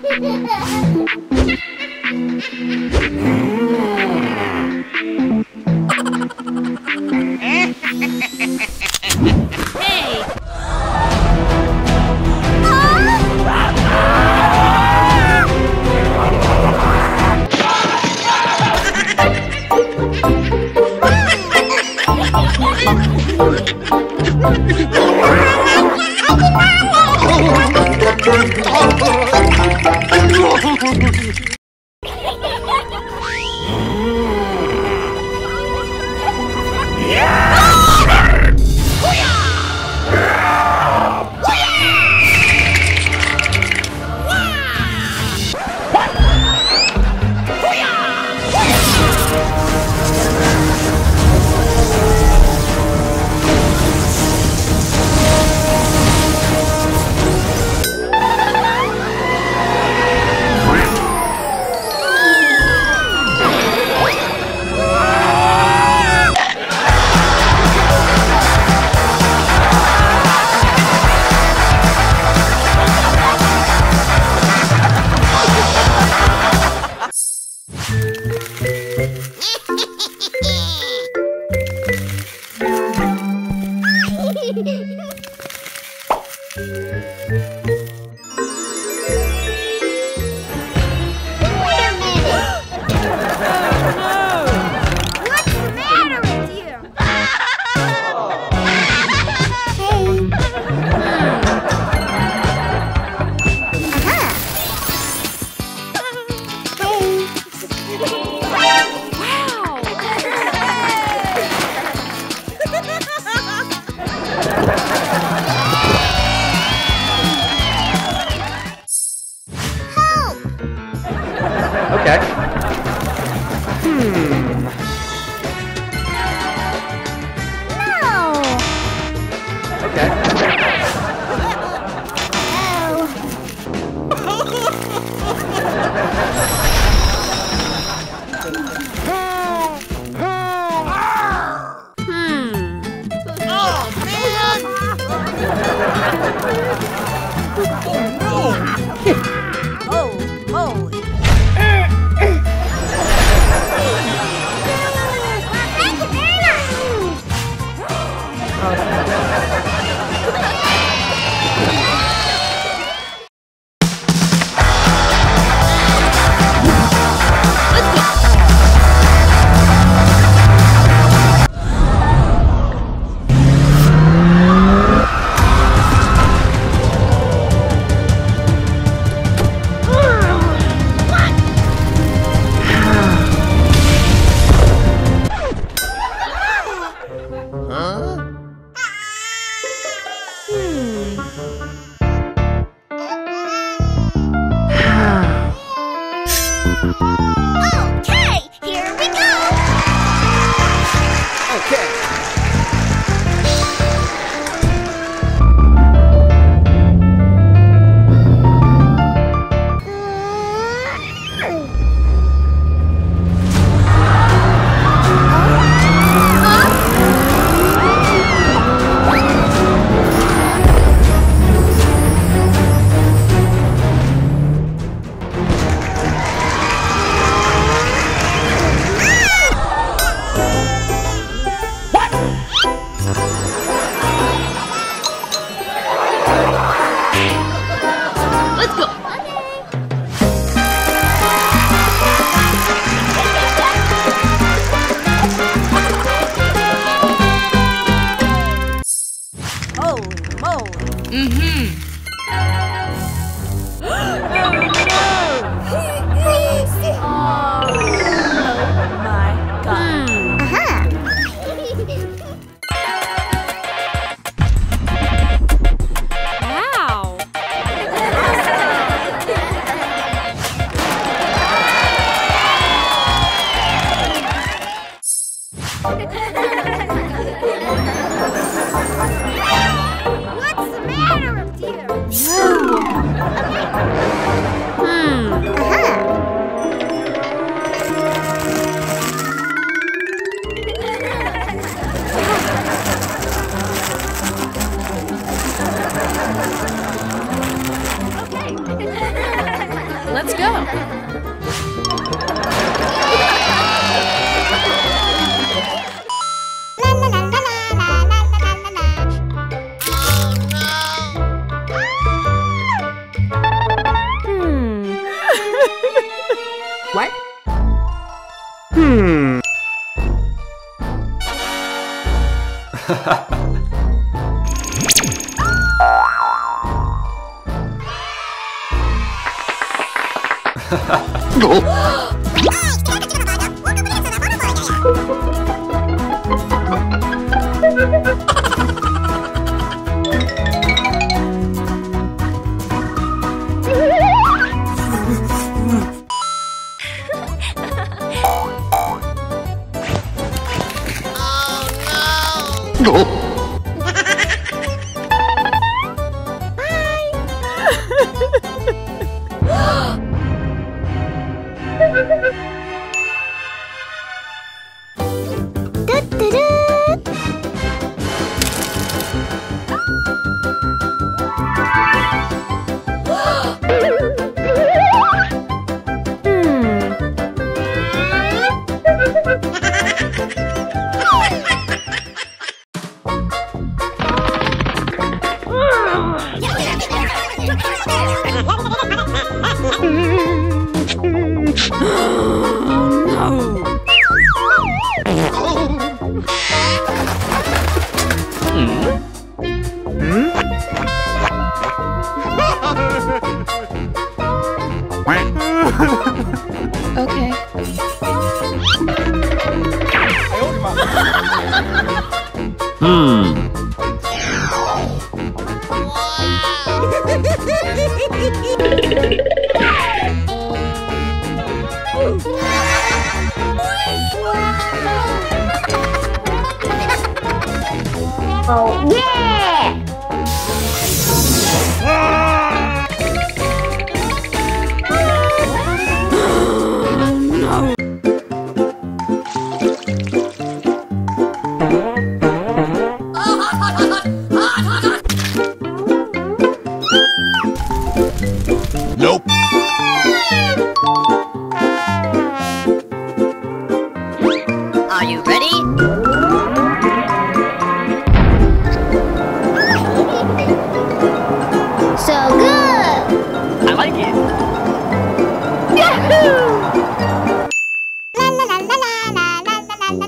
Ha ha ha! Oh! Oh, yeah! Nope. Are you ready? So good! I like it. La la la la la la la la la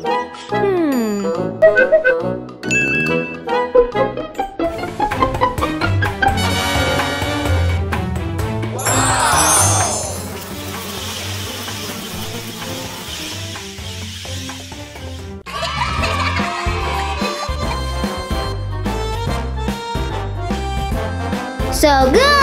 la. Hmm. So good!